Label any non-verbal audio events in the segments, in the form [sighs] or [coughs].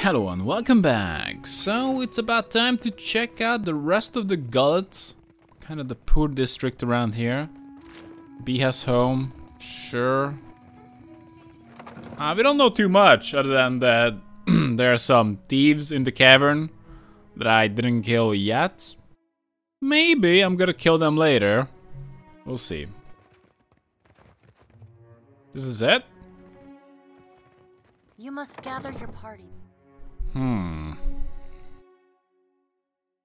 Hello and welcome back. So it's about time to check out the rest of the gullet. Kind of the poor district around here. B has home. Sure. Uh, we don't know too much other than that [clears throat] there are some thieves in the cavern that I didn't kill yet. Maybe I'm gonna kill them later. We'll see. This is it? You must gather your party. Hmm.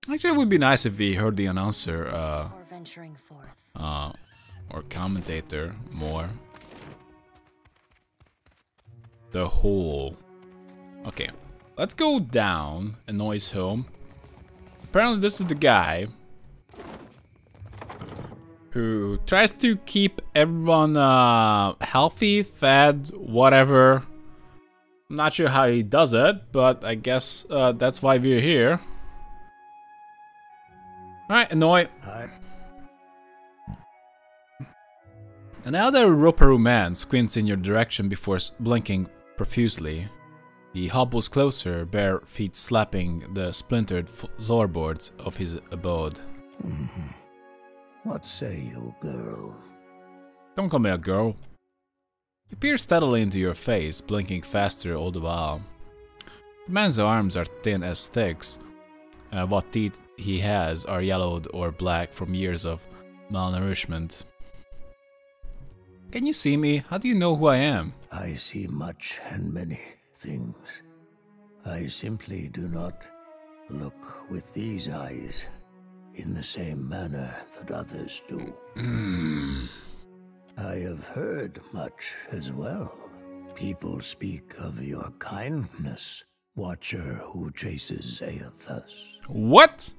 Actually, it would be nice if we heard the announcer uh, Or uh, or commentator more. The hole. Okay, let's go down Annoy's home. Apparently, this is the guy who tries to keep everyone uh, healthy, fed, whatever. I'm not sure how he does it, but I guess uh, that's why we're here. Alright, Annoy. Another Roparu man squints in your direction before blinking profusely. He hobbles closer, bare feet slapping the splintered floorboards of his abode. What say you, girl? Don't call me a girl. He peers steadily into your face, blinking faster all the while. The man's arms are thin as sticks. Uh, what teeth he has are yellowed or black from years of malnourishment. Can you see me? How do you know who I am? I see much and many things. I simply do not look with these eyes in the same manner that others do. I have heard much as well. People speak of your kindness, watcher who chases Eothas. What?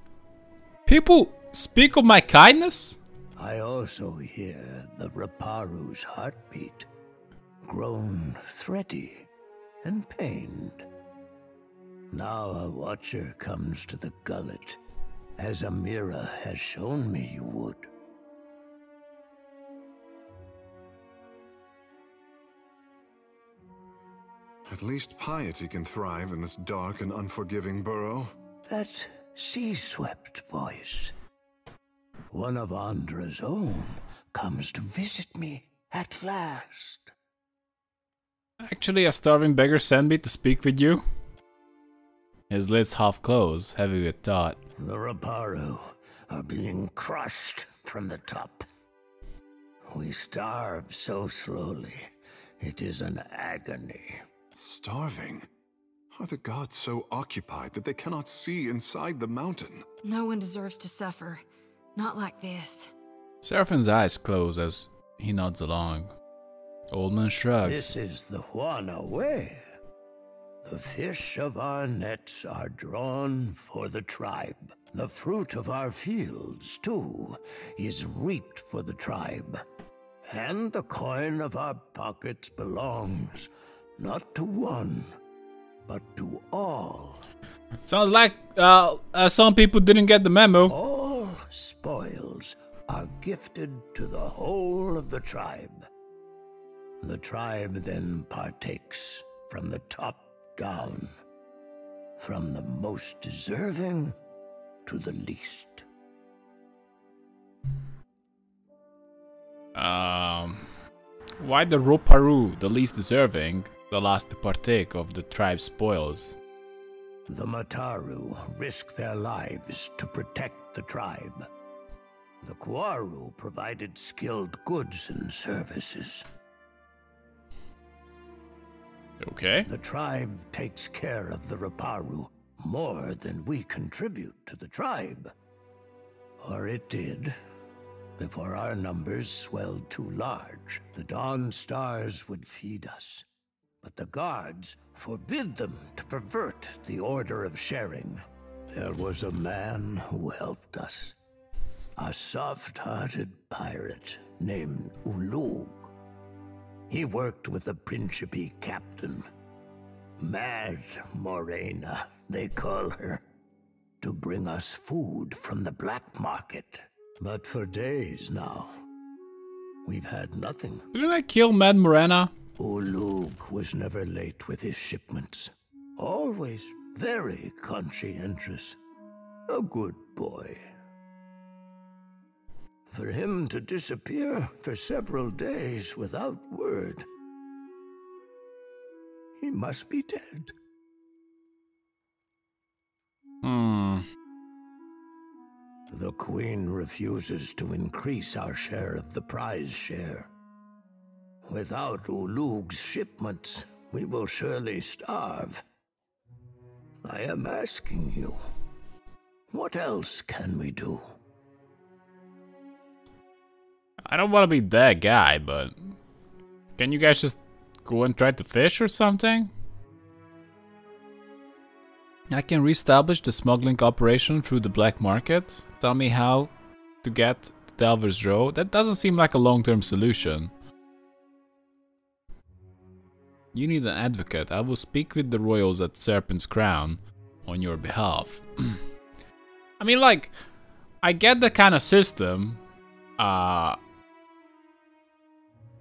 People speak of my kindness? I also hear the Roparu's heartbeat, grown thready and pained. Now a watcher comes to the gullet, as Amira has shown me you would. At least piety can thrive in this dark and unforgiving burrow. That sea-swept voice. One of Ondra's own comes to visit me at last. Actually, a starving beggar sent me to speak with you. His lids half closed, heavy with thought. The Roparu are being crushed from the top. We starve so slowly, it is an agony. Starving? Are the gods so occupied that they cannot see inside the mountain? No one deserves to suffer. Not like this. Serafen's eyes close as he nods along. Old man shrugs. This is the Huana way. The fish of our nets are drawn for the tribe. The fruit of our fields, too, is reaped for the tribe. And the coin of our pockets belongs not to one, but to all. Sounds like uh, uh, some people didn't get the memo. All spoils are gifted to the whole of the tribe. The tribe then partakes from the top down, from the most deserving to the least. Um, why the Roparu, the least deserving, the last to partake of the tribe's spoils? The Mataru risk their lives to protect the tribe. The Kuaru provided skilled goods and services. Okay. The tribe takes care of the Roparu more than we contribute to the tribe. Or it did. Before our numbers swelled too large, the Dawn Stars would feed us. But the guards forbid them to pervert the order of sharing. There was a man who helped us. A soft-hearted pirate named Ulug. He worked with the Principi captain. Mad Morena, they call her. To bring us food from the black market. But for days now, we've had nothing. Didn't I kill Mad Morena? Ulug was never late with his shipments. Always very conscientious. A good boy. For him to disappear for several days without word. He must be dead. Hmm. The Queen refuses to increase our share of the prize share. Without Ulug's shipments, we will surely starve. I am asking you, what else can we do? I don't want to be that guy, but can you guys just go and try to fish or something? I can reestablish the smuggling operation through the black market. Tell me how to get to Delver's Row. That doesn't seem like a long-term solution. You need an advocate. I will speak with the royals at Serpent's Crown on your behalf. [clears throat] I mean, like, I get the kind of system, uh,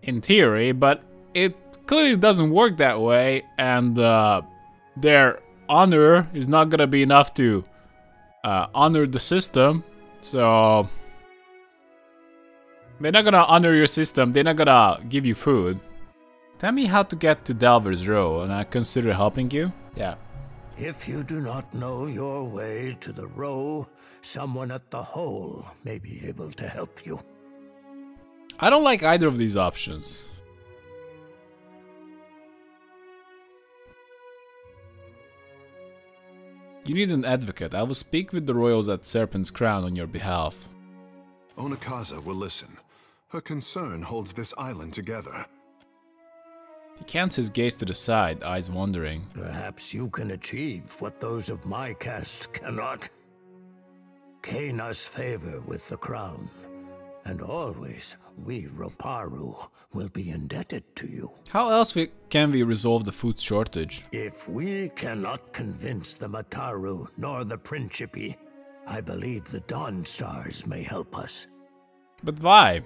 in theory, but it clearly doesn't work that way, and uh, their honor is not gonna be enough to uh, honor the system. So they're not gonna honor your system. They're not gonna give you food. Tell me how to get to Delver's Row, and I consider helping you. Yeah. If you do not know your way to the row, someone at the hole may be able to help you. I don't like either of these options. You need an advocate. I will speak with the royals at Serpent's Crown on your behalf. Onekaza will listen. Her concern holds this island together. He cants his gaze to the side, eyes wandering. Perhaps you can achieve what those of my caste cannot. Gain us favor with the crown, and always we Roparu will be indebted to you. How else we, can we resolve the food shortage? If we cannot convince the Mataru nor the Principi, I believe the Dawn Stars may help us. But why?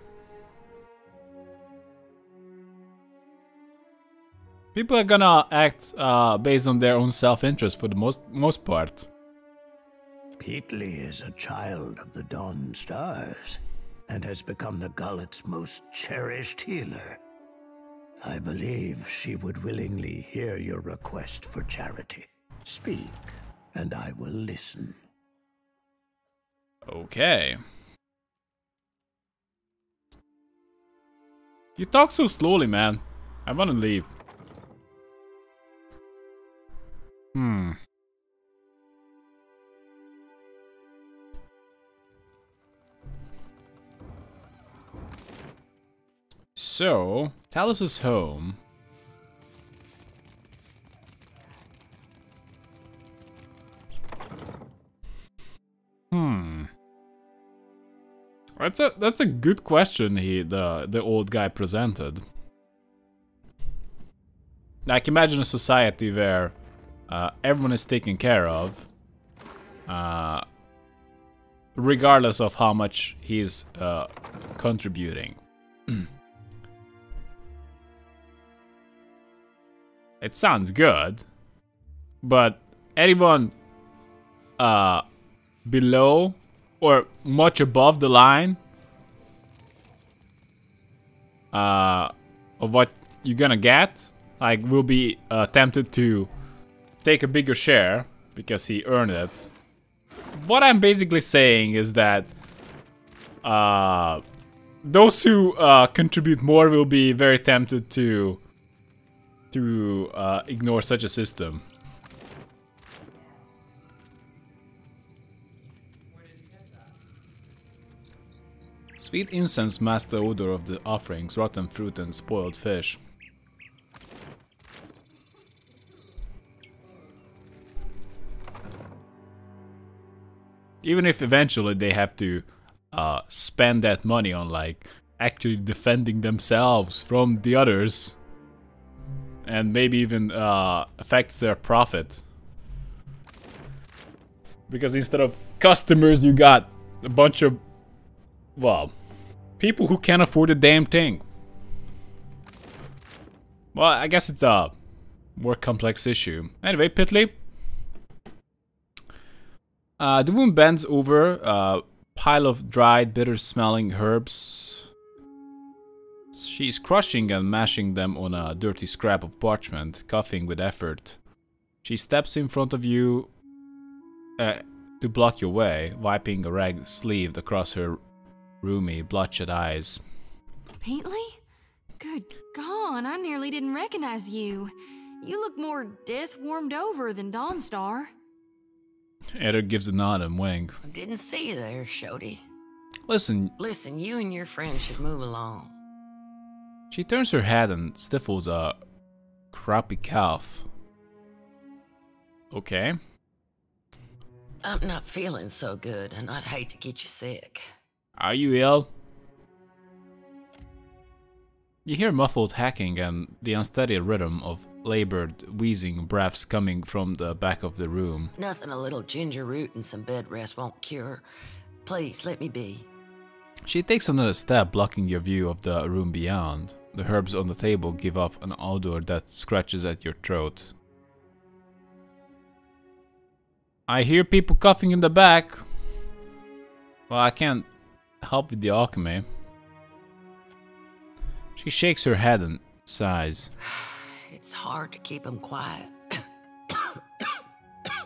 People are gonna act uh, based on their own self-interest for the most most part. Peatly is a child of the Dawn Stars and has become the Gullet's most cherished healer. I believe she would willingly hear your request for charity. Speak, and I will listen. Okay. You talk so slowly, man. I wanna leave. Hmm. So, Talus is home. Hmm. That's a that's a good question he the the old guy presented. Like imagine a society where uh, everyone is taken care of, uh, regardless of how much he's uh, contributing. [clears throat] it sounds good, but anyone uh, below or much above the line uh, of what you're gonna get, like, will be uh, tempted to take a bigger share because he earned it. What I'm basically saying is that uh, those who uh, contribute more will be very tempted to to uh, ignore such a system. Sweet incense masks the odor of the offerings, rotten fruit and spoiled fish. Even if eventually they have to uh, spend that money on like actually defending themselves from the others and maybe even uh, affects their profit. Because instead of customers, you got a bunch of, well, people who can't afford a damn thing. Well, I guess it's a more complex issue. Anyway, Pitley. Uh, the woman bends over a pile of dried, bitter-smelling herbs. She's crushing and mashing them on a dirty scrap of parchment, coughing with effort. She steps in front of you uh, to block your way, wiping a rag sleeve across her roomy, bloodshot eyes. Peatley? Good God, I nearly didn't recognize you. You look more death warmed over than Dawnstar. Eder gives a nod and wink. I Didn't see you there, Shody. Listen, Listen, you and your friends should move along. she turns her head and stifles a crappy cough. Okay. I'm not feeling so good, and I'd hate to get you sick. Are you ill? You hear muffled hacking and the unsteady rhythm of labored, wheezing breaths coming from the back of the room. Nothing a little ginger root and some bed rest won't cure. Please, let me be. She takes another step, blocking your view of the room beyond. The herbs on the table give off an odor that scratches at your throat. I hear people coughing in the back. Well, I can't help with the alchemy. She shakes her head and sighs. It's hard to keep 'em quiet. [coughs]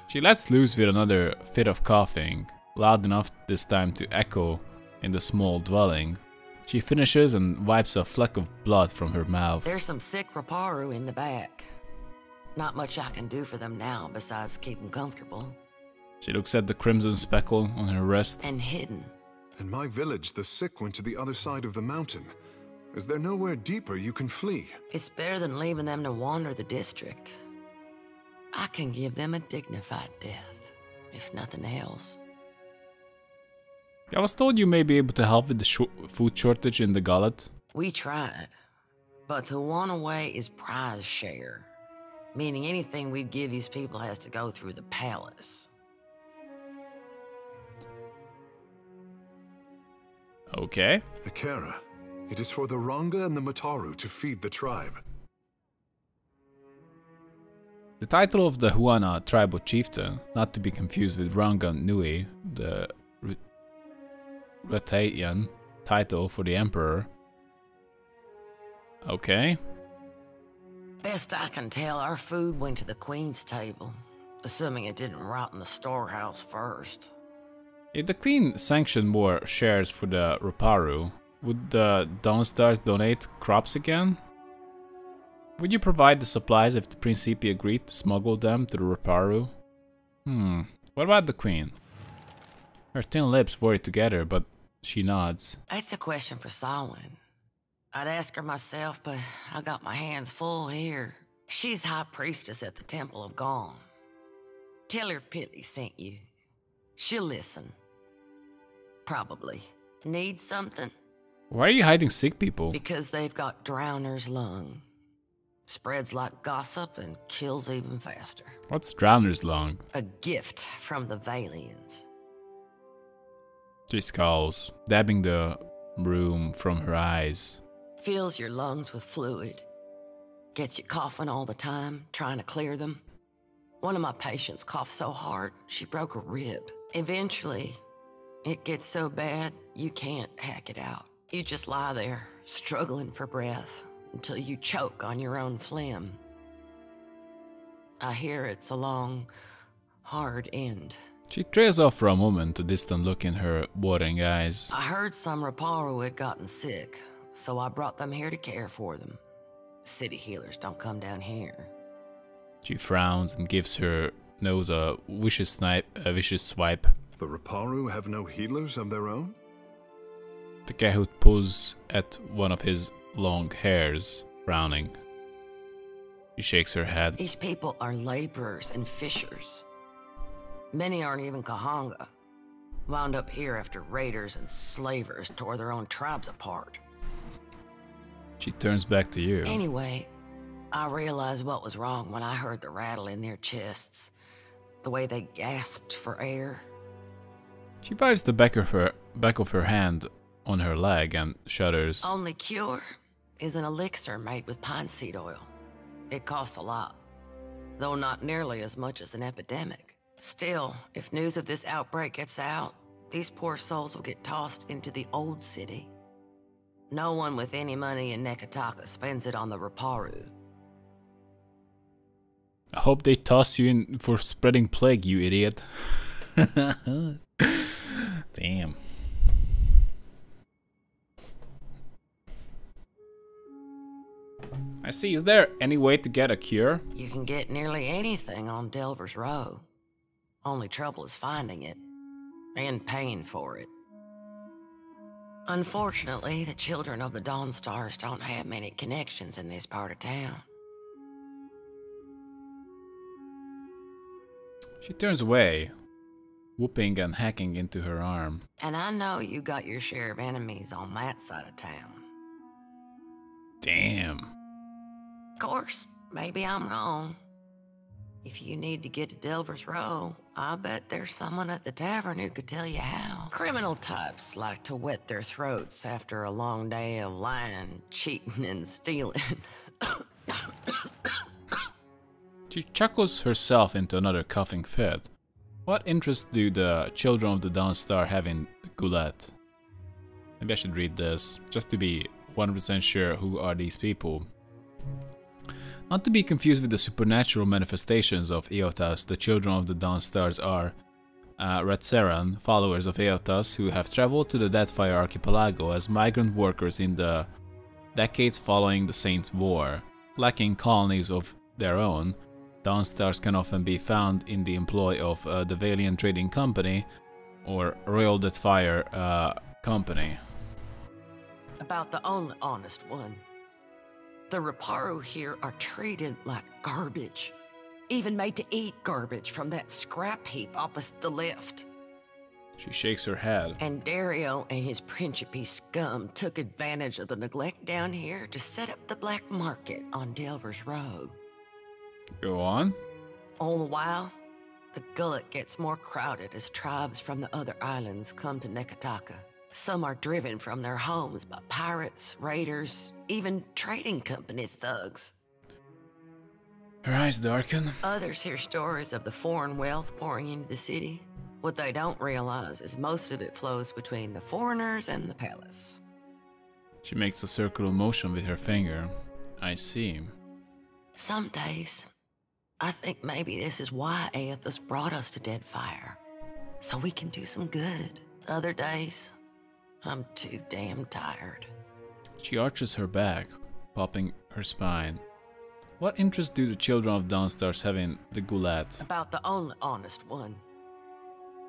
She lets loose with another fit of coughing, loud enough this time to echo in the small dwelling. She finishes and wipes a fleck of blood from her mouth. There's some sick Roparu in the back. Not much I can do for them now besides keep them comfortable She looks at the crimson speckle on her wrist. and hidden. In my village, the sick went to the other side of the mountain. Is there nowhere deeper you can flee? It's better than leaving them to wander the district. I can give them a dignified death, if nothing else. I was told you may be able to help with the shor- food shortage in the gullet. We tried, but the one away is prize share, meaning anything we'd give these people has to go through the palace. Okay. Akara, it is for the Ranga and the Mataru to feed the tribe. The title of the Huana tribal chieftain, not to be confused with Rangan Nui, the Rauataian title for the emperor. Okay. Best I can tell, our food went to the queen's table, assuming it didn't rot in the storehouse first. If the queen sanctioned more shares for the Roparu, would the Dawnstars donate crops again? Would you provide the supplies if the Principi agreed to smuggle them to the Roparu? Hmm, what about the queen? Her thin lips worry together, but she nods. That's a question for Samhain. I'd ask her myself, but I got my hands full here. She's high priestess at the Temple of Gaun. Tell her Pitley sent you. She'll listen. Probably. Need something? Why are you hiding sick people? Because they've got Drowner's lung. Spreads like gossip and kills even faster. What's Drowner's lung? A gift from the Vailians. She scowls, dabbing the room from her eyes. Fills your lungs with fluid. Gets you coughing all the time, trying to clear them. One of my patients coughed so hard, she broke a rib. Eventually, it gets so bad, you can't hack it out. You just lie there, struggling for breath, until you choke on your own phlegm. I hear it's a long, hard end. She trails off for a moment, a distant look in her watering eyes. I heard some Roparu had gotten sick, so I brought them here to care for them. City healers don't come down here. She frowns and gives her nose a vicious snipe, a vicious swipe. The Roparu have no healers of their own? The Kahoot pulls at one of his long hairs, frowning. She shakes her head. These people are laborers and fishers. Many aren't even Kahanga. Wound up here after raiders and slavers tore their own tribes apart. She turns back to you. Anyway, I realized what was wrong when I heard the rattle in their chests. The way they gasped for air. She wipes the back of her back of her hand on her leg and shudders. Only cure is an elixir made with pine seed oil. It costs a lot. though not nearly as much as an epidemic. Still, if news of this outbreak gets out, these poor souls will get tossed into the old city. No one with any money in Neketaka spends it on the Roparu. I hope they toss you in for spreading plague, you idiot. [laughs] Damn. I see. Is there any way to get a cure? You can get nearly anything on Delver's Row. Only trouble is finding it and paying for it. Unfortunately, the children of the Dawnstars don't have many connections in this part of town. She turns away, whooping and hacking into her arm. And I know you got your share of enemies on that side of town. Damn. Of course, maybe I'm wrong. If you need to get to Delver's Row, I bet there's someone at the tavern who could tell you how. Criminal types like to wet their throats after a long day of lying, cheating, and stealing. [coughs] She chuckles herself into another coughing fit. What interest do the children of the Dawnstar have in the Gullet? Maybe I should read this, just to be 100% sure who are these people. Not to be confused with the supernatural manifestations of Eothas, the children of the Dawnstars are uh, followers of Eothas, who have traveled to the Deadfire Archipelago as migrant workers in the decades following the Saints' War. Lacking colonies of their own, Dawnstars can often be found in the employ of uh, the Vailian Trading Company or Royal Deadfire uh, Company. About the only honest one. The Roparu here are treated like garbage. Even made to eat garbage from that scrap heap opposite the lift. She shakes her head. And Dario and his Principi scum took advantage of the neglect down here to set up the black market on Delver's Road. Go on. All the while, the gullet gets more crowded as tribes from the other islands come to Neketaka. Some are driven from their homes by pirates, raiders, even trading company thugs. Her eyes darken. Others hear stories of the foreign wealth pouring into the city. What they don't realize is most of it flows between the foreigners and the palace. She makes a circular motion with her finger. I see. Some days, I think maybe this is why Eothas brought us to Deadfire. So we can do some good. Other days, I'm too damn tired. She arches her back, popping her spine. What interest do the children of Dawnstars have in the Gullet? About the only honest one.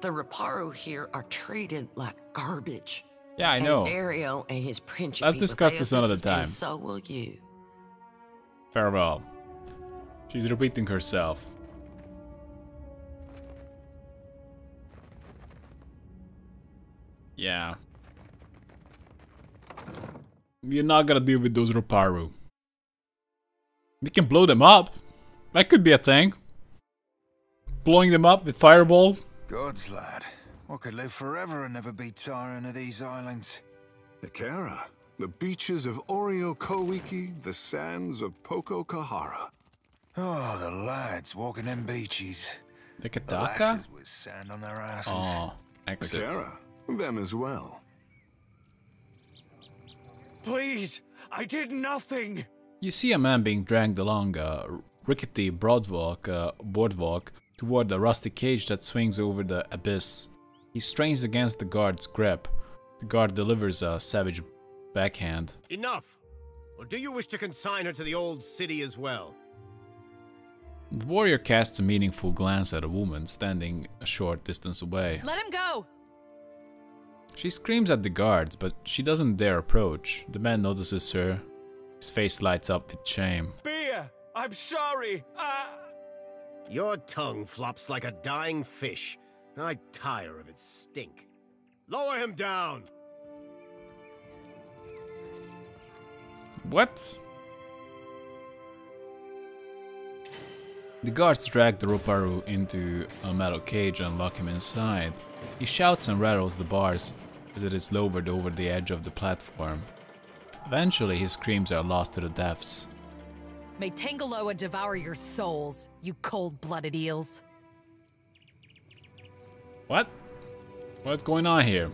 The Roparu here are treated like garbage. Yeah, I and know. Dario and his Principi Let's discuss this another time. So will you. Farewell. She's repeating herself. Yeah. We're not gonna deal with those Roparu. We can blow them up. That could be a tank. Blowing them up with fireball. Gods, lad. One could live forever and never be tiring of these islands. Ikera, the beaches of Ori o Koiki, the sands of Poko Kohara. Oh, the lads walking them beaches. The The Kataka? lasses with sand on their asses. Oh, exit. Ikera, them as well. Please, I did nothing. You see a man being dragged along a rickety broadwalk, uh, boardwalk toward a rusty cage that swings over the abyss. He strains against the guard's grip. The guard delivers a savage backhand. Enough! Or do you wish to consign her to the old city as well? The warrior casts a meaningful glance at a woman standing a short distance away. Let him go! She screams at the guards, but she doesn't dare approach. The man notices her. His face lights up with shame. Bia, I'm sorry. Ah. Your tongue flops like a dying fish. I tire of its stink. Lower him down! What? The guards drag the Roparu into a metal cage and lock him inside. He shouts and rattles the bars as it is lowered over the edge of the platform. Eventually his screams are lost to the depths. May Tangaloa devour your souls, you cold-blooded eels. What? What's going on here?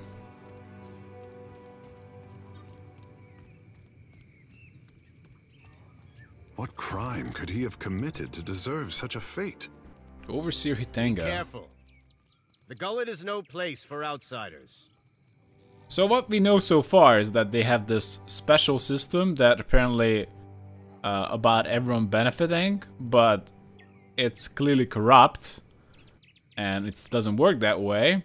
What crime could he have committed to deserve such a fate? Overseer Hitanga. Careful. The gullet is no place for outsiders. So what we know so far is that they have this special system that apparently uh, about everyone benefiting, but it's clearly corrupt and it doesn't work that way.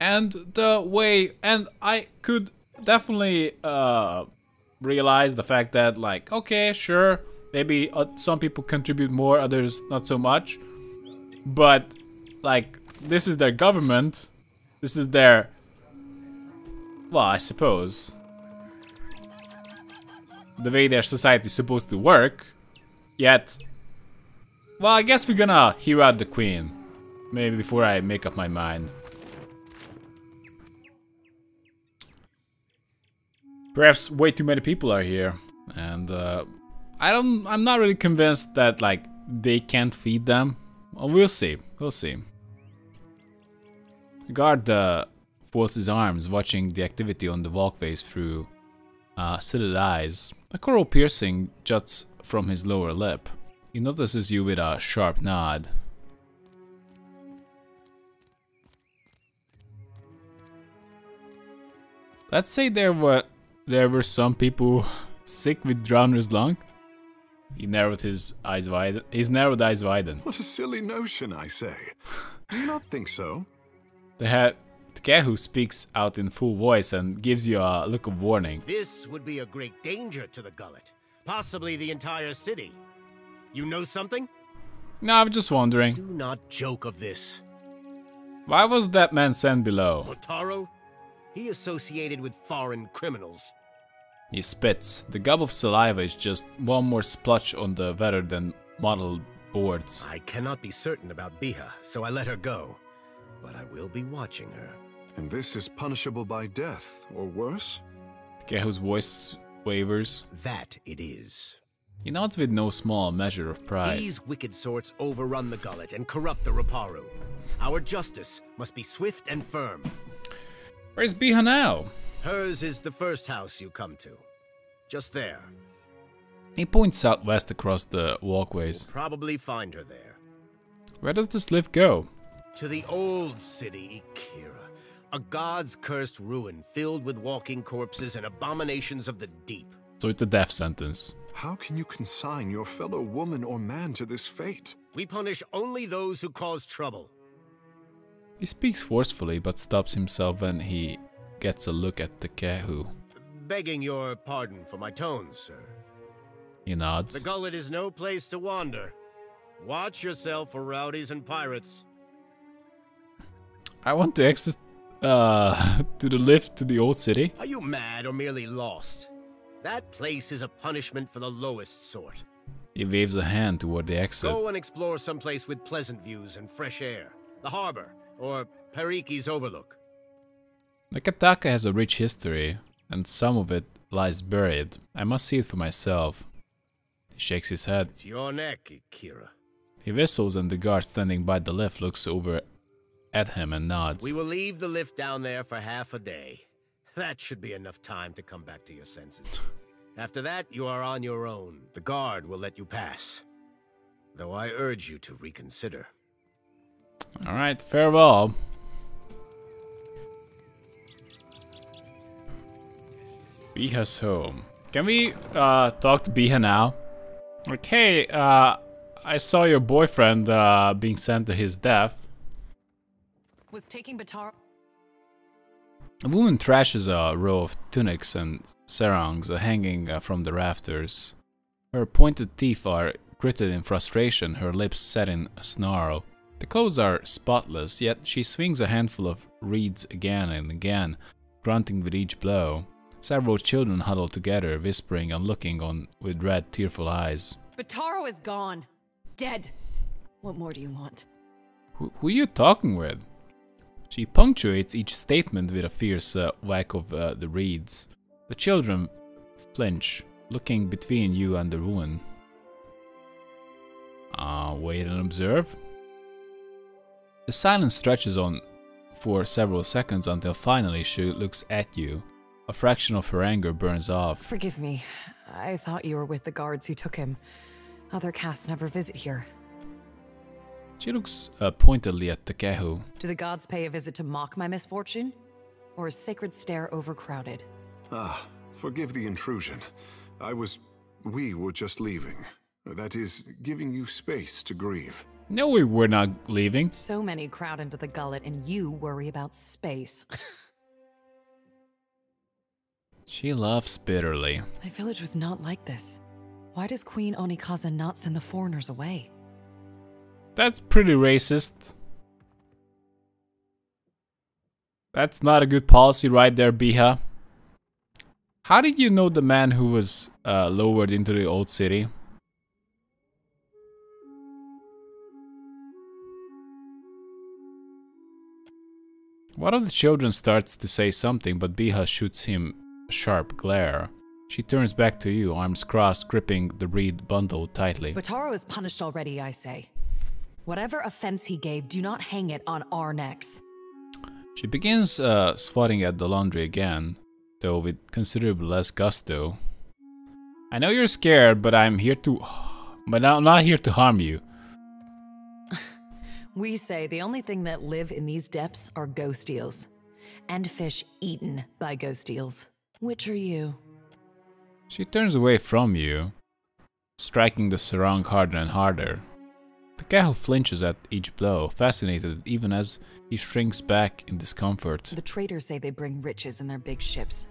And the way, and I could definitely uh, realize the fact that like, okay, sure, maybe uh, some people contribute more, others not so much, but like this is their government, this is their well, I suppose. The way their society is supposed to work. Yet. Well, I guess we're gonna hear out the queen. Maybe before I make up my mind. Perhaps way too many people are here. And uh, I don't I'm not really convinced that like they can't feed them. Well, we'll see. We'll see. Guard the folds his arms, watching the activity on the walkways through uh, slitted eyes. A coral piercing juts from his lower lip. He notices you with a sharp nod. Let's say there were there were some people sick with drowner's lung. He narrowed his eyes wide. His narrowed eyes widen. What a silly notion, I say. Do you not think so? The head Kehu speaks out in full voice and gives you a look of warning. This would be a great danger to the gullet, possibly the entire city. You know something? No, I'm just wondering. Do not joke of this. Why was that man sent below? Otaro? He associated with foreign criminals. He spits. The gob of saliva is just one more splotch on the weathered than mottled boards. I cannot be certain about Biha, so I let her go. But I will be watching her. And this is punishable by death, or worse? Kehu's voice wavers. That it is. He nods with no small measure of pride. These wicked sorts overrun the gullet and corrupt the Raparu. Our justice must be swift and firm. Where's Biha now? Hers is the first house you come to. Just there. He points southwest across the walkways. We'll probably find her there. Where does this lift go? To the old city, Ikira. A god's cursed ruin filled with walking corpses and abominations of the deep. So it's a death sentence. How can you consign your fellow woman or man to this fate? We punish only those who cause trouble. He speaks forcefully but stops himself when he gets a look at the Kehu. Begging your pardon for my tones, sir. He nods. The gullet is no place to wander. Watch yourself for rowdies and pirates. I want to access uh, [laughs] to the lift to the old city. Are you mad or merely lost? That place is a punishment for the lowest sort. He waves a hand toward the exit. Go and explore someplace with pleasant views and fresh air. The harbor, or Periki's Overlook. Neketaka has a rich history, and some of it lies buried. I must see it for myself. He shakes his head. It's your neck, Ikira. He whistles and the guard standing by the lift looks over at him and nods. We will leave the lift down there for half a day. That should be enough time to come back to your senses. [laughs] After that, you are on your own. The guard will let you pass. Though I urge you to reconsider. Alright, farewell. Biha's home. Can we uh, talk to Biha now? Okay, uh, I saw your boyfriend uh, being sent to his death. Was taking Batara. A woman trashes a row of tunics and sarongs hanging uh, from the rafters. Her pointed teeth are gritted in frustration, her lips set in a snarl. The clothes are spotless, yet she swings a handful of reeds again and again, grunting with each blow. Several children huddle together, whispering and looking on with red, tearful eyes. Bataro is gone. Dead. What more do you want? Who, who are you talking with? She punctuates each statement with a fierce uh, whack of uh, the reeds. The children flinch, looking between you and the ruin. Uh, wait and observe. The silence stretches on for several seconds until finally she looks at you. A fraction of her anger burns off. Forgive me. I thought you were with the guards who took him. Other casts never visit here. She looks uh, pointedly at Tekehu. Do the gods pay a visit to mock my misfortune? Or is Sacred Stair overcrowded? Ah, forgive the intrusion. I was. We were just leaving. That is, giving you space to grieve. No, we were not leaving. So many crowd into the gullet, and you worry about space. [laughs] she laughs bitterly. My village was not like this. Why does Queen Onekaza not send the foreigners away? That's pretty racist. That's not a good policy right there, Biha. How did you know the man who was uh, lowered into the old city? One of the children starts to say something, but Biha shoots him a sharp glare. She turns back to you, arms crossed, gripping the reed bundle tightly. Bataro is punished already, I say. Whatever offense he gave, do not hang it on our necks. She begins uh, swatting at the laundry again, though with considerably less gusto. I know you're scared, but I'm here to... But I'm not here to harm you. [laughs] we say the only thing that live in these depths are ghost eels. And fish eaten by ghost eels. Which are you? She turns away from you, striking the sarong harder and harder. Tekehu flinches at each blow, fascinated even as he shrinks back in discomfort. The traders say they bring riches in their big ships.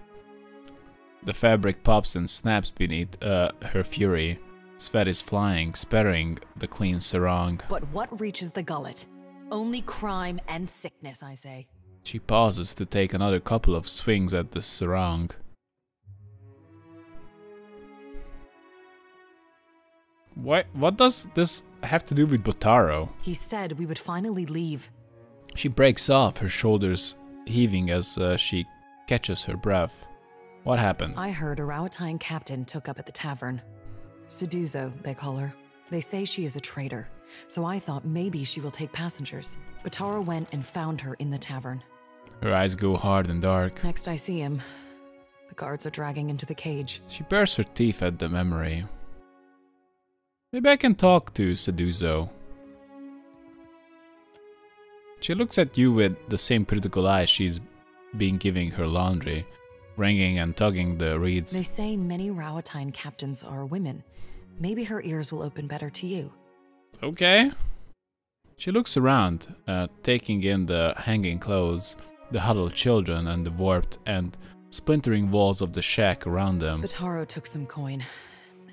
The fabric pops and snaps beneath uh, her fury. Sweat is flying, sparing the clean sarong. But what reaches the gullet? Only crime and sickness, I say. She pauses to take another couple of swings at the sarong. What, what does this have to do with Botaro? He said we would finally leave. She breaks off, her shoulders heaving as uh, she catches her breath. What happened? I heard a Rauataian captain took up at the tavern. Seduzo, they call her. They say she is a traitor, so I thought maybe she will take passengers. Batara went and found her in the tavern. Her eyes go hard and dark. Next I see him, the guards are dragging him to the cage. She bares her teeth at the memory. Maybe I can talk to Seduzo. She looks at you with the same critical eye she's been giving her laundry, wringing and tugging the reeds. They say many Rauataian captains are women. Maybe her ears will open better to you. Okay. She looks around, uh, taking in the hanging clothes, the huddled children, and the warped and splintering walls of the shack around them. Bataro took some coin.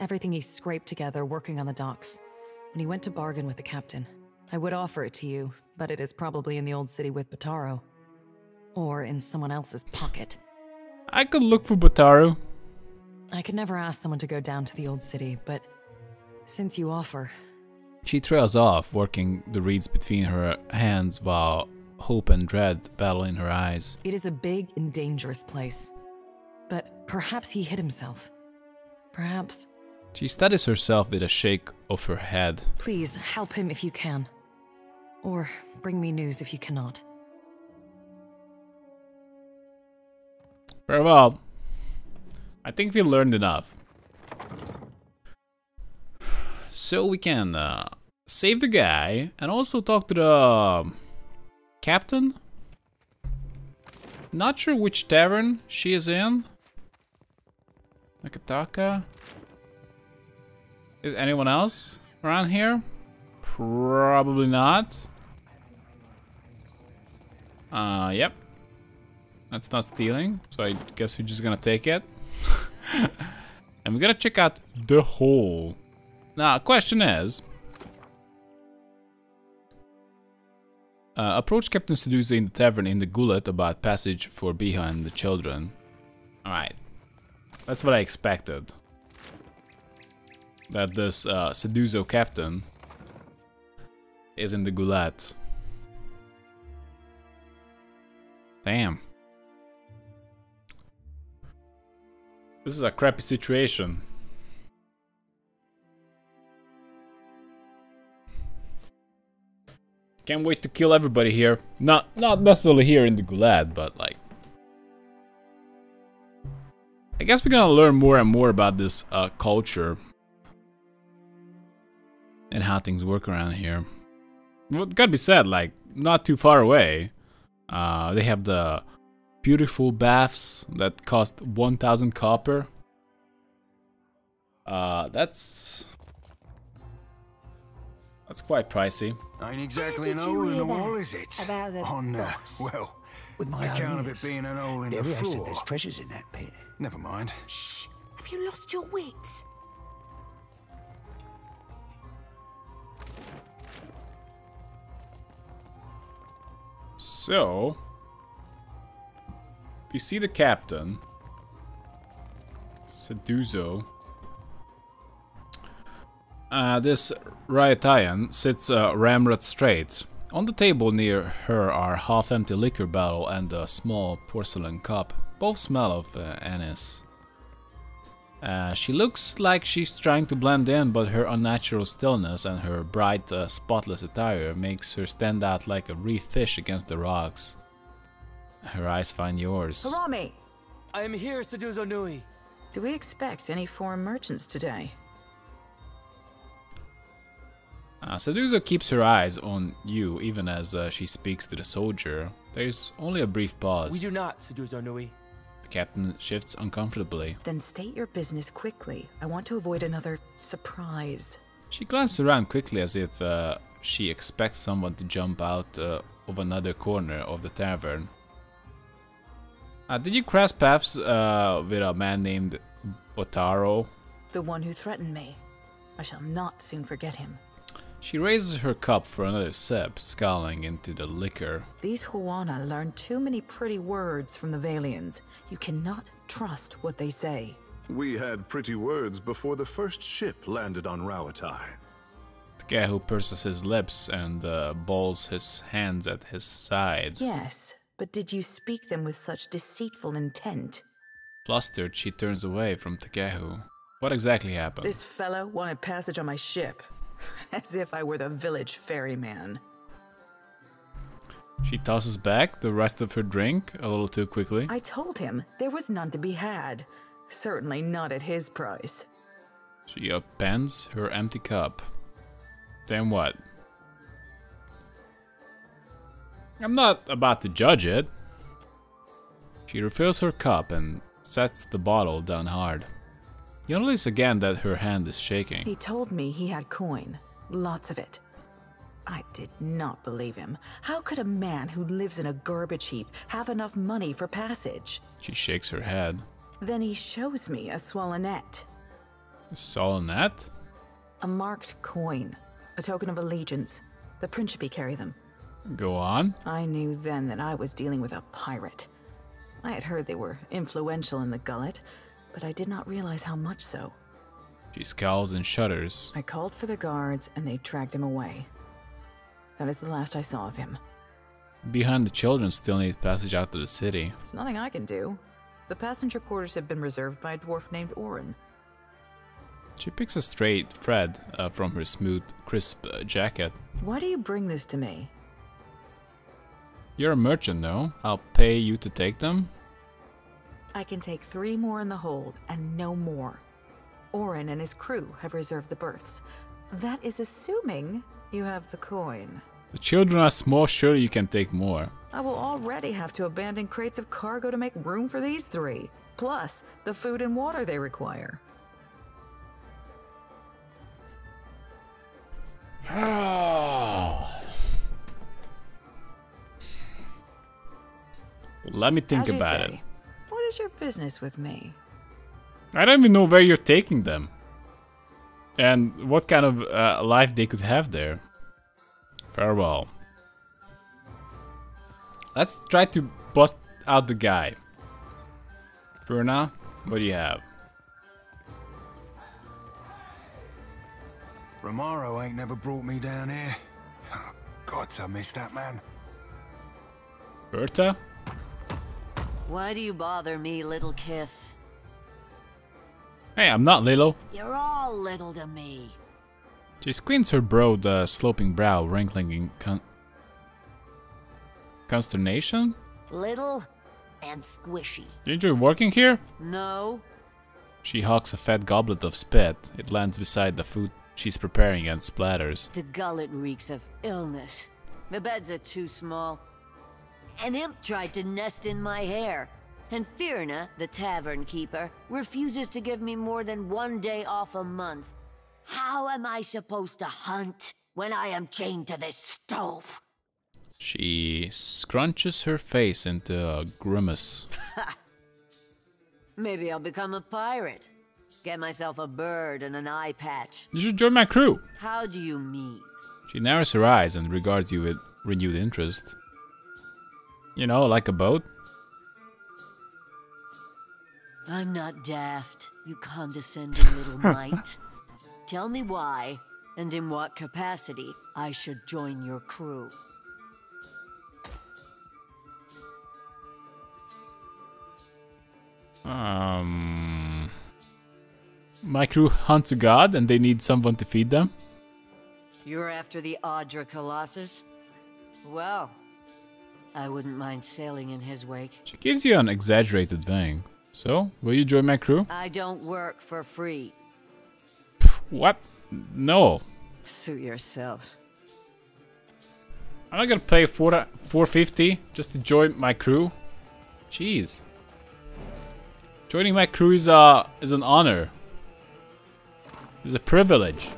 Everything he scraped together working on the docks. When he went to bargain with the captain. I would offer it to you, but it is probably in the old city with Bataro. Or in someone else's pocket. I could look for Bataru. I could never ask someone to go down to the old city, but since you offer. She trails off, working the reeds between her hands while hope and dread battle in her eyes. It is a big and dangerous place. But perhaps he hid himself. Perhaps. She steadies herself with a shake of her head. Please help him if you can. Or bring me news if you cannot. Very well. I think we learned enough. So we can uh, save the guy and also talk to the um, captain. Not sure which tavern she is in. Neketaka. Is anyone else around here? Probably not. Uh, yep. That's not stealing, so I guess we're just gonna take it. [laughs] and we're gonna check out the hole. Now, question is... Uh, approach Captain Sedusa in the tavern in the gullet about passage for Biha and the children. Alright. That's what I expected. That this uh, Seduzo captain is in the gullet. Damn. This is a crappy situation. Can't wait to kill everybody here. Not not necessarily here in the Gulag, but like I guess we're gonna learn more and more about this uh, culture and how things work around here. Well, gotta be said, like not too far away, uh, they have the beautiful baths that cost 1,000 copper. Uh, that's that's quite pricey. Ain't exactly an did hole in the wall, is it? about the On, uh, well, With my account own of it being an hole in the Derry, said floor. there's treasures in that pit. Never mind. Shh! Have you lost your wits? So, we see the captain, Seduzo. Uh, this Rauataian sits uh, ramrod straight. On the table near her are half-empty liquor bottle and a small porcelain cup. Both smell of uh, anise. Uh, she looks like she's trying to blend in, but her unnatural stillness and her bright, uh, spotless attire makes her stand out like a reef fish against the rocks. Her eyes find yours. Harami, I am here, Seduzo Nui. do we expect any foreign merchants today? Uh, Seduzo keeps her eyes on you even as uh, she speaks to the soldier. There's only a brief pause. We do not, Seduzo Nui. The captain shifts uncomfortably. Then state your business quickly. I want to avoid another surprise. She glances around quickly as if uh, she expects someone to jump out uh, of another corner of the tavern. Uh, did you cross paths uh, with a man named Botaro? The one who threatened me. I shall not soon forget him. She raises her cup for another sip, scowling into the liquor. These Huana learn too many pretty words from the Vailians. You cannot trust what they say. We had pretty words before the first ship landed on Rauatai. Tekehu purses his lips and uh, balls his hands at his side. Yes, but did you speak them with such deceitful intent? Flustered, she turns away from Tekehu. What exactly happened? This fellow wanted passage on my ship. [laughs] As if I were the village ferryman. She tosses back the rest of her drink a little too quickly. I told him there was none to be had. Certainly not at his price. She upends her empty cup. Then what? I'm not about to judge it. She refills her cup and sets the bottle down hard. You notice again that her hand is shaking. He told me he had coin. Lots of it. I did not believe him. How could a man who lives in a garbage heap have enough money for passage? She shakes her head. Then he shows me a swollenette. Solonette? A marked coin. A token of allegiance. The Principi carry them. Go on. I knew then that I was dealing with a pirate. I had heard they were influential in the gullet, but I did not realize how much so. She scowls and shudders. I called for the guards and they dragged him away. That is the last I saw of him. Behind the children still need passage out to the city. There's nothing I can do. The passenger quarters have been reserved by a dwarf named Orin. She picks a straight thread uh, from her smooth, crisp uh, jacket. Why do you bring this to me? You're a merchant, no? I'll pay you to take them? I can take three more in the hold and no more. Orin and his crew have reserved the berths. That is assuming you have the coin. The children are small, surely you can take more. I will already have to abandon crates of cargo to make room for these three, plus the food and water they require. [sighs] Let me think As about say, it. What is your business with me? I don't even know where you're taking them. And what kind of uh, life they could have there. Farewell. Let's try to bust out the guy. Bruna, what do you have? Romaro ain't never brought me down here. Oh, gods, I miss that man. Berta? Why do you bother me, little Kith? Hey, I'm not Lilo. You're all little to me. She squints her broad, uh, sloping brow, wrinkling in con Consternation? Little and squishy. Did You enjoy working here? No. She hawks a fat goblet of spit. It lands beside the food she's preparing and splatters. The gullet reeks of illness. The beds are too small. An imp tried to nest in my hair. And Firna, the tavern keeper, refuses to give me more than one day off a month. How am I supposed to hunt when I am chained to this stove? She scrunches her face into a grimace. [laughs] Maybe I'll become a pirate. Get myself a bird and an eye patch. You should join my crew. How do you mean? She narrows her eyes and regards you with renewed interest. You know, like a boat. I'm not daft, you condescending little [laughs] mite. Tell me why, and in what capacity, I should join your crew. Um, my crew hunts a god and they need someone to feed them. You're after the Adra Colossus? Well, I wouldn't mind sailing in his wake. She gives you an exaggerated thing. So, will you join my crew? I don't work for free. What? No. Suit yourself. I'm not gonna pay four 450 just to join my crew. Jeez. Joining my crew is uh is an honor. It's a privilege.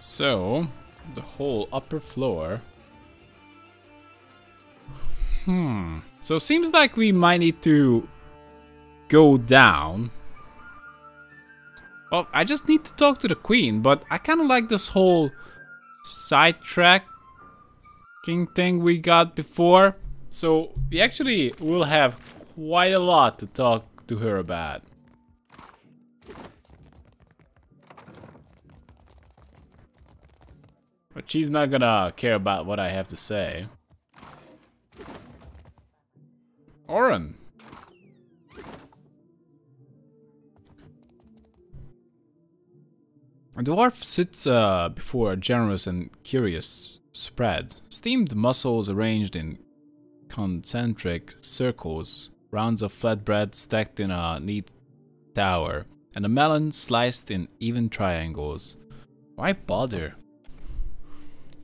So, the whole upper floor. Hmm. So seems like we might need to go down. Well, I just need to talk to the queen, but I kind of like this whole sidetracking thing we got before. So we actually will have quite a lot to talk to her about. But she's not gonna care about what I have to say. Oren. A dwarf sits uh, before a generous and curious spread. Steamed mussels arranged in concentric circles, rounds of flatbread stacked in a neat tower, and a melon sliced in even triangles. Why bother?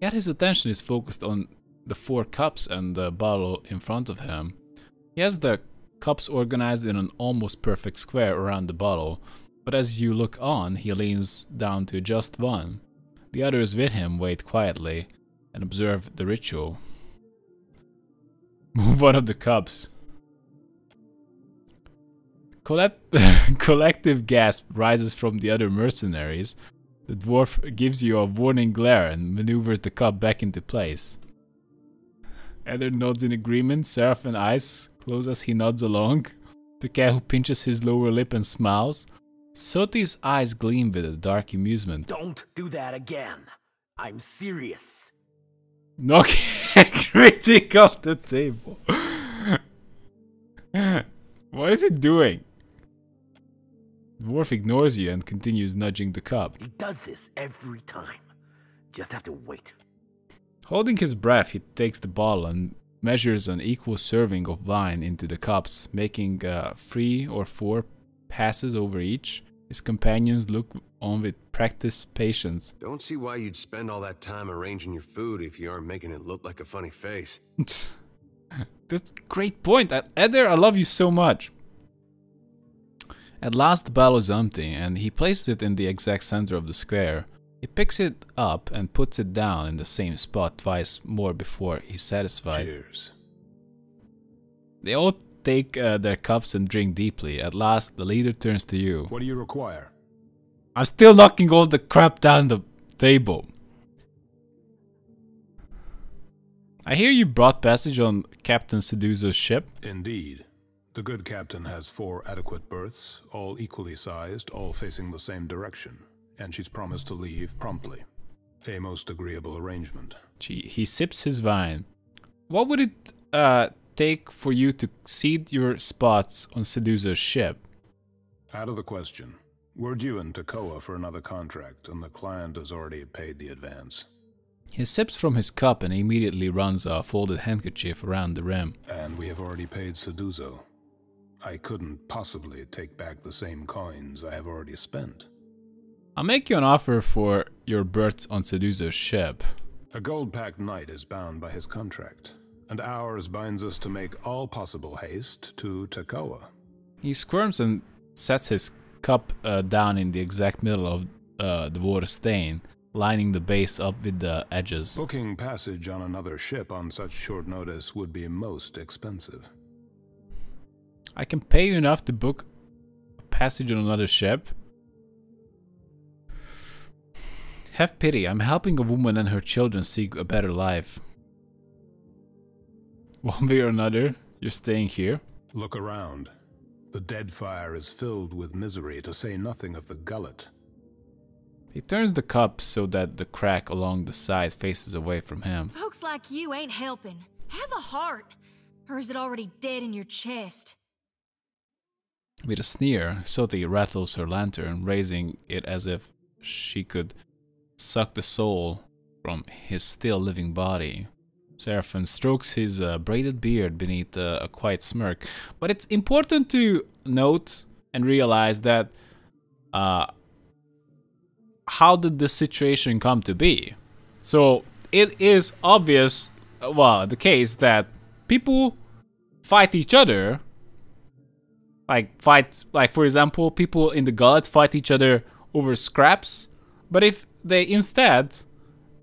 Yet his attention is focused on the four cups and the bottle in front of him. He has the cups organized in an almost perfect square around the bottle, but as you look on, he leans down to adjust one. The others with him wait quietly and observe the ritual. Move [laughs] one of the cups. Collect [laughs] collective gasp rises from the other mercenaries. The dwarf gives you a warning glare and maneuvers the cup back into place. Eder nods in agreement, Serafen's eyes close as he nods along. Tekehu pinches his lower lip and smiles. Xoti's eyes gleam with a dark amusement. Don't do that again. I'm serious. Knock critic off the table. [laughs] what is he doing? Dwarf ignores you and continues nudging the cup. He does this every time. Just have to wait. Holding his breath, he takes the bottle and measures an equal serving of wine into the cups, making uh, three or four passes over each. His companions look on with practiced patience. Don't see why you'd spend all that time arranging your food if you aren't making it look like a funny face. [laughs] That's a great point. Eder, I love you so much. At last the bottle is empty and he places it in the exact center of the square. He picks it up and puts it down in the same spot twice more before he's satisfied. Cheers. They all take uh, their cups and drink deeply. At last, the leader turns to you. What do you require? I'm still knocking all the crap down the table. I hear you brought passage on Captain Seduzo's ship. Indeed. The good captain has four adequate berths, all equally sized, all facing the same direction, and she's promised to leave promptly. A most agreeable arrangement. Gee, he sips his wine. What would it uh, take for you to cede your spots on Sedusa's ship? Out of the question. We're due in Takoa for another contract, and the client has already paid the advance. He sips from his cup and immediately runs a folded handkerchief around the rim. And we have already paid Seduzo. I couldn't possibly take back the same coins I have already spent. I'll make you an offer for your berths on Seduzo's ship. A Goldpact knight is bound by his contract, and ours binds us to make all possible haste to Takoa. He squirms and sets his cup uh, down in the exact middle of uh, the water stain, lining the base up with the edges. Booking passage on another ship on such short notice would be most expensive. I can pay you enough to book a passage on another ship. Have pity, I'm helping a woman and her children seek a better life. [laughs] One way or another, you're staying here? Look around. The Deadfire is filled with misery, to say nothing of the gullet. He turns the cup so that the crack along the side faces away from him. Folks like you ain't helping. Have a heart. Or is it already dead in your chest? With a sneer, Xoti rattles her lantern, raising it as if she could suck the soul from his still living body. Serafen strokes his uh, braided beard beneath uh, a quiet smirk. But it's important to note and realize that uh, how did this situation come to be? So it is obvious, well, the case that people fight each other. Like fight, like for example, people in the gullet fight each other over scraps. But if they instead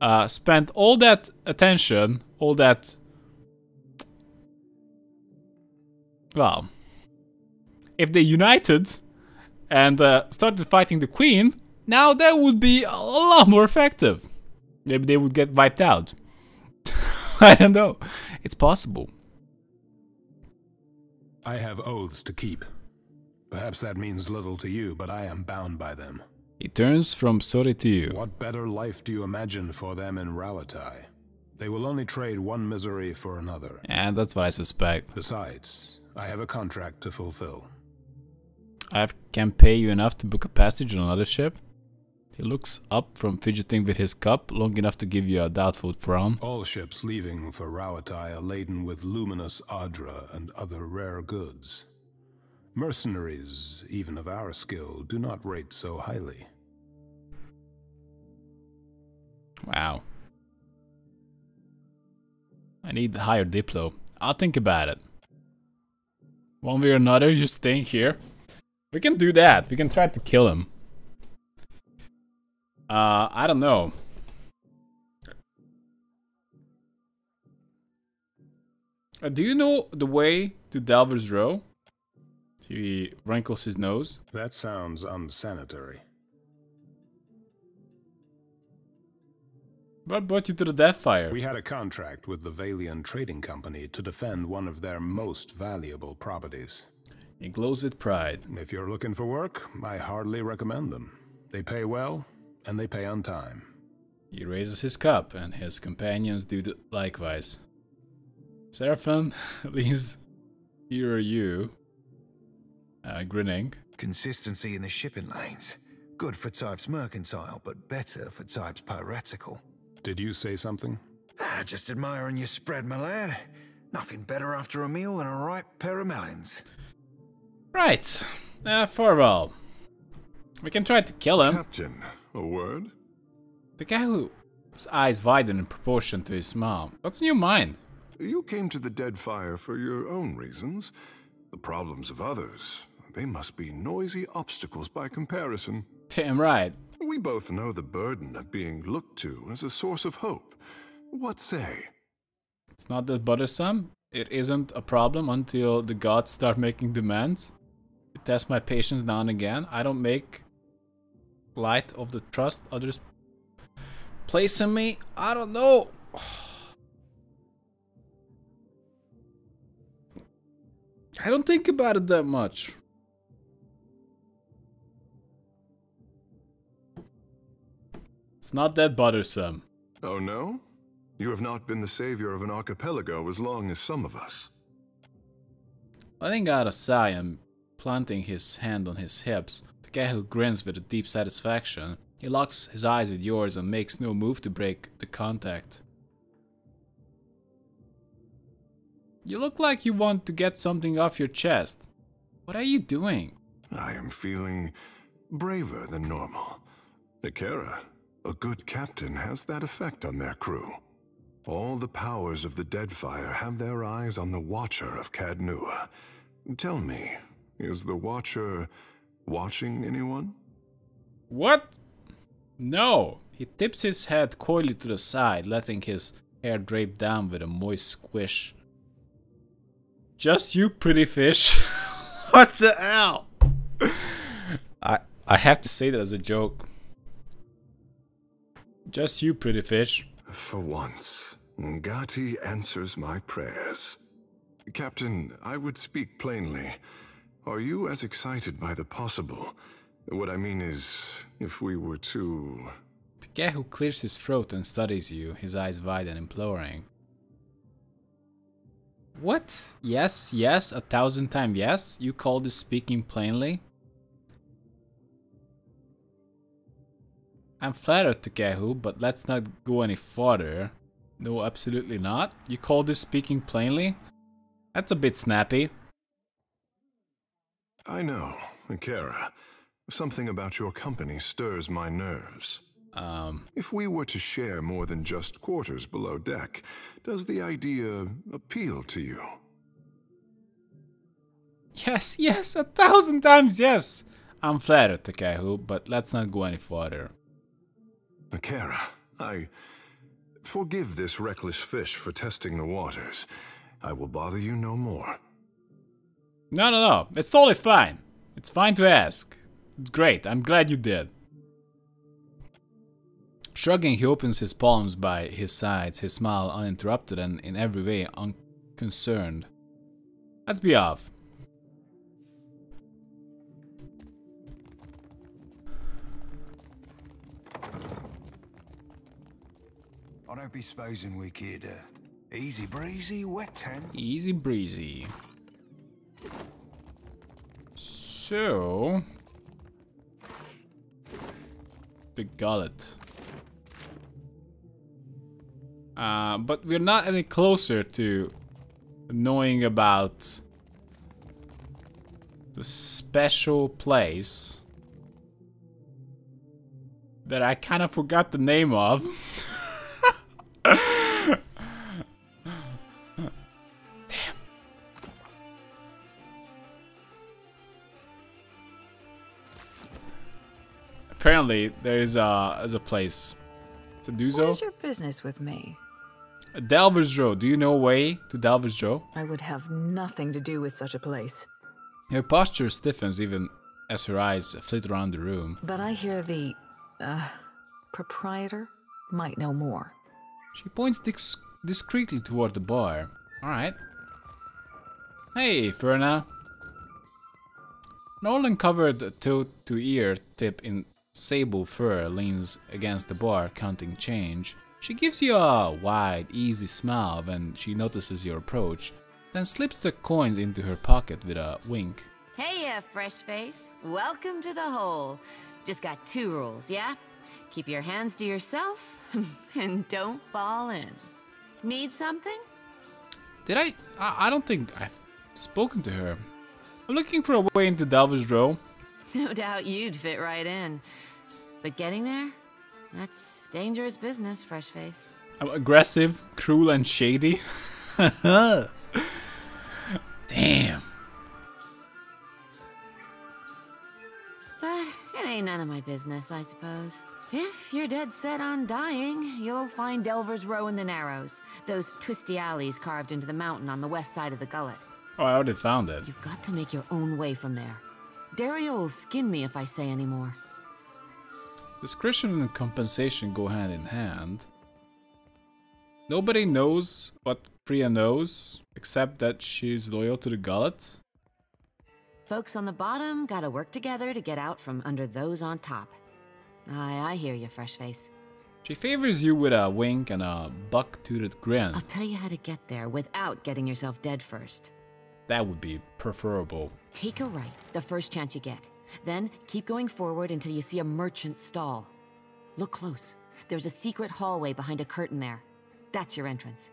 uh, spent all that attention, all that, well, if they united and uh, started fighting the queen, now that would be a lot more effective. Maybe they would get wiped out. [laughs] I don't know. It's possible. I have oaths to keep. Perhaps that means little to you, but I am bound by them. He turns from Xoti to you. What better life do you imagine for them in Rauatai? They will only trade one misery for another. And that's what I suspect. Besides, I have a contract to fulfill. I can pay you enough to book a passage on another ship? He looks up from fidgeting with his cup long enough to give you a doubtful frown. All ships leaving for Rauatai are laden with luminous adra and other rare goods. Mercenaries, even of our skill, do not rate so highly. Wow. I need the higher Diplo. I'll think about it. One way or another, you're staying here. We can do that. We can try to kill him. Uh, I don't know. Uh, do you know the way to Delver's Row? He wrinkles his nose. That sounds unsanitary. What brought you to the Deadfire? We had a contract with the Vailian Trading Company to defend one of their most valuable properties. He glows with pride. If you're looking for work, I hardly recommend them. They pay well, and they pay on time. He raises his cup, and his companions do likewise. Serafen [laughs] leans nearer you, uh, grinning. Consistency in the shipping lanes. Good for types mercantile, but better for types piratical. Did you say something? Ah, just admiring your spread, my lad. Nothing better after a meal than a ripe pair of melons. Right. Uh, Farewell. We can try to kill him. Captain, a word? The guy whose eyes widen in proportion to his smile. What's in your mind? You came to the Deadfire for your own reasons. The problems of others, they must be noisy obstacles by comparison. Damn right. We both know the burden of being looked to as a source of hope. What say? It's not that bothersome. It isn't a problem until the gods start making demands. It tests my patience now and again. I don't make light of the trust others place in me. I don't know. [sighs] I don't think about it that much. Not that bothersome. Oh no? You have not been the savior of an archipelago as long as some of us. Letting out a sigh and planting his hand on his hips, the Tekehu grins with a deep satisfaction. He locks his eyes with yours and makes no move to break the contact. You look like you want to get something off your chest. What are you doing? I am feeling braver than normal. Akira, a good captain has that effect on their crew. All the powers of the Deadfire have their eyes on the Watcher of Caed Nua. Tell me, is the Watcher watching anyone? What? No. He tips his head coyly to the side, letting his hair drape down with a moist squish. Just you, pretty fish. [laughs] what the hell? I I have to say that as a joke. Just you, pretty fish. For once, Ngati answers my prayers. Captain, I would speak plainly. Are you as excited by the possible? What I mean is, if we were to... Tekehu clears his throat and studies you, his eyes wide and imploring. What? Yes, yes, a thousand times yes? You call this speaking plainly? I'm flattered, Tekehu, but let's not go any farther. No, absolutely not. You call this speaking plainly? That's a bit snappy. I know, Akira. Something about your company stirs my nerves. Um. If we were to share more than just quarters below deck, does the idea appeal to you? Yes, yes, a thousand times yes! I'm flattered, Tekehu, but let's not go any farther. Akira, I forgive this reckless fish for testing the waters. I will bother you no more. No, no, no. It's totally fine. It's fine to ask. It's great. I'm glad you did. Shrugging, he opens his palms by his sides, his smile uninterrupted and in every way unconcerned. Let's be off. I don't be supposing we kid. Uh, easy breezy, wet tan. Easy breezy. So... The gullet. Uh, but we're not any closer to knowing about the special place that I kind of forgot the name of. [laughs] Apparently, there is a, is a place. Seduzo? What is your business with me? Delver's Row. Do you know a way to Delver's Row? I would have nothing to do with such a place. Her posture stiffens even as her eyes flit around the room. But I hear the, uh, proprietor might know more. She points dis discreetly toward the bar. Alright. Hey, Ferna. Nolan covered toe to ear tip in sable fur leans against the bar counting change. She gives you a wide, easy smile when she notices your approach, then slips the coins into her pocket with a wink. Hey, uh, fresh face. Welcome to the hole. Just got two rules, yeah? Keep your hands to yourself, [laughs] and don't fall in. Need something? Did I, I? I don't think I've spoken to her. I'm looking for a way into Delver's Row. [laughs] No doubt you'd fit right in. But getting there? That's dangerous business, fresh face. I'm aggressive, cruel, and shady. [laughs] Damn. But it ain't none of my business, I suppose. If you're dead set on dying, you'll find Delver's Row in the Narrows. Those twisty alleys carved into the mountain on the west side of the gullet. Oh, I already found it. You've got to make your own way from there. Dario will skin me if I say any more. Discretion and compensation go hand in hand. Nobody knows what Priya knows, except that she's loyal to the gullet. Folks on the bottom gotta work together to get out from under those on top. Aye, I hear you, Fresh Face. She favors you with a wink and a buck-toothed grin. I'll tell you how to get there without getting yourself dead first. That would be preferable. Take a right the first chance you get. Then keep going forward until you see a merchant stall. Look close. There's a secret hallway behind a curtain there. That's your entrance.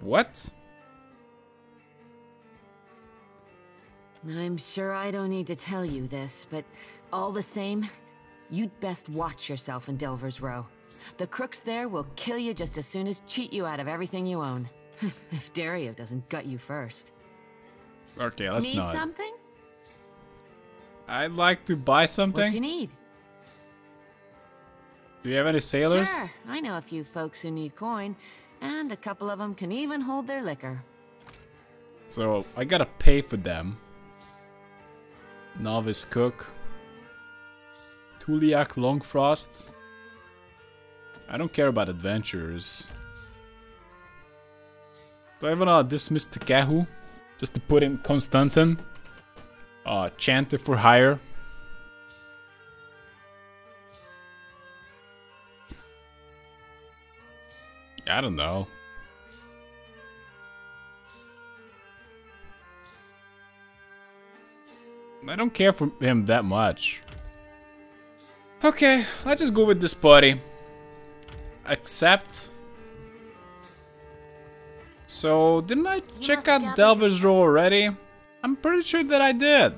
What? I'm sure I don't need to tell you this, but all the same, you'd best watch yourself in Delver's Row. The crooks there will kill you just as soon as cheat you out of everything you own. [laughs] if Dario doesn't gut you first. Okay, let's need not. something? I'd like to buy something. What you need? Do you have any sailors? Sure, I know a few folks who need coin, and a couple of them can even hold their liquor. So I gotta pay for them. Novice cook. Tuliak Longfrost. I don't care about adventurers. Do I wanna dismiss Tekehu? Just to put in Konstanten? Uh, Chanter for hire. I don't know. I don't care for him that much. Okay, let's just go with this party. Accept. So, didn't I check out Delver's Row already? I'm pretty sure that I did.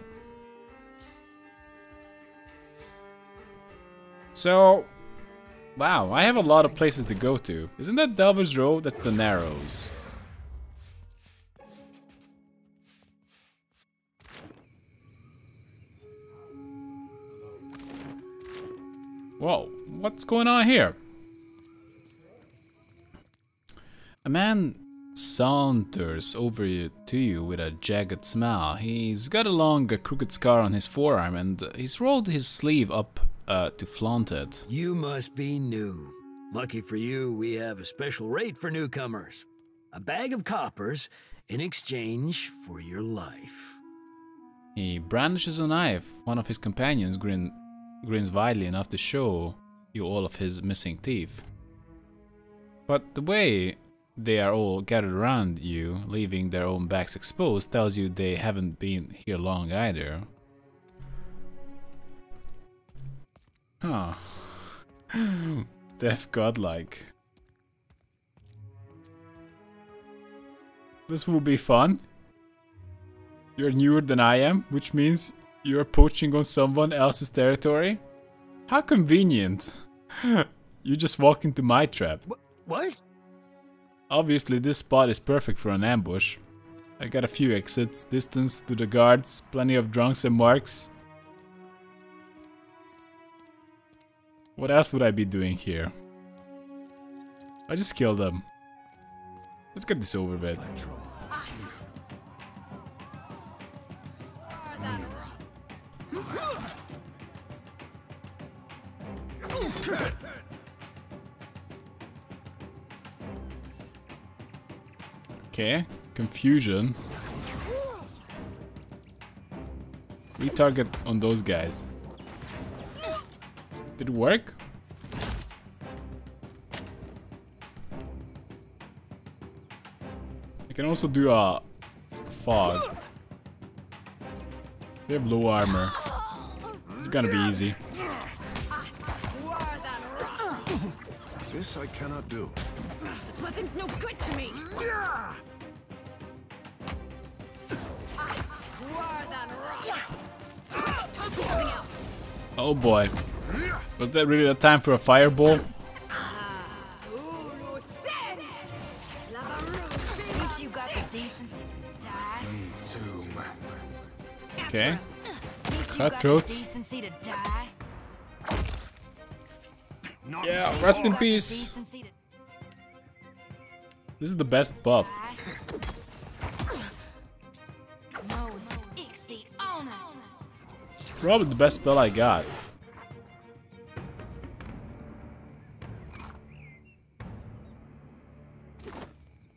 So, wow, I have a lot of places to go to. Isn't that Delver's Road? That's the Narrows. Whoa, what's going on here? A man saunters over to you with a jagged smile. He's got a long, a crooked scar on his forearm and he's rolled his sleeve up uh, to flaunt it. You must be new. Lucky for you, we have a special rate for newcomers. A bag of coppers in exchange for your life. He brandishes a knife. One of his companions grin grins widely enough to show you all of his missing teeth. But the way they are all gathered around you, leaving their own backs exposed, tells you they haven't been here long either. Huh. [gasps] Death godlike. This will be fun. You're newer than I am, which means you're poaching on someone else's territory? How convenient. [laughs] you just walk into my trap. What? Obviously this spot is perfect for an ambush. I got a few exits, distance to the guards, plenty of drunks and marks. What else would I be doing here? I just killed them. Let's get this over with. Okay, confusion. Retarget on those guys. Did it work? I can also do a fog. They have low armor. It's gonna be easy. This I cannot do. This weapon's no good to me. Oh boy. Was that really the time for a fireball? Think you got the decency to die? Okay. Think you got the Cutthroat. decency to die? Yeah, rest in peace. This is the best buff. know Ixie on us. Probably the best spell I got.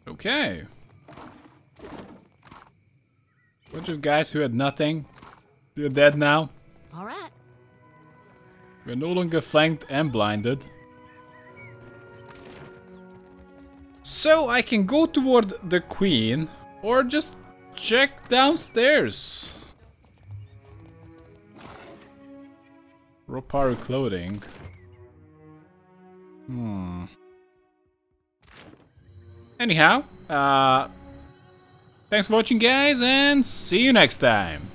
Okay. Bunch of guys who had nothing. They're dead now. All right. We're no longer flanked and blinded. So I can go toward the queen or just check downstairs. Roparu clothing. Hmm. Anyhow, uh, thanks for watching guys and see you next time.